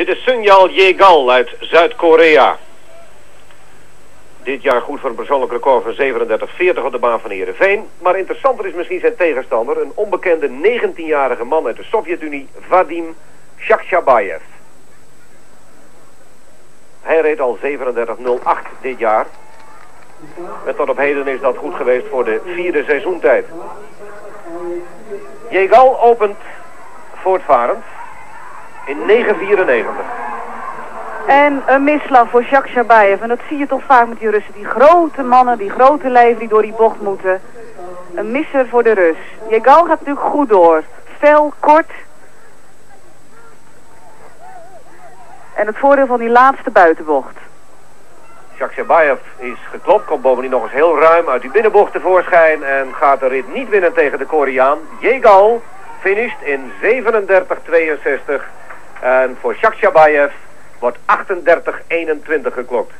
Dit is Sunjal Yegal uit Zuid-Korea. Dit jaar goed voor een persoonlijk record van 37-40 op de baan van Heerenveen. Maar interessanter is misschien zijn tegenstander, een onbekende 19-jarige man uit de Sovjet-Unie, Vadim Shakshabayev. Hij reed al 37.08 dit jaar. En tot op heden is dat goed geweest voor de vierde seizoentijd. Jegal opent voortvarend in 9.94. En een misslag voor Jacques Chabayev. En dat zie je toch vaak met die Russen. Die grote mannen, die grote leven die door die bocht moeten. Een misser voor de Rus. Jegal gaat natuurlijk goed door. Fel, kort. En het voordeel van die laatste buitenbocht. Jacques Shabayev is geklopt, komt bovendien nog eens heel ruim uit die binnenbocht tevoorschijn en gaat de rit niet winnen tegen de Koreaan. Jegal finisht in 37-62 en voor Jacques Shabayev wordt 38-21 geklokt.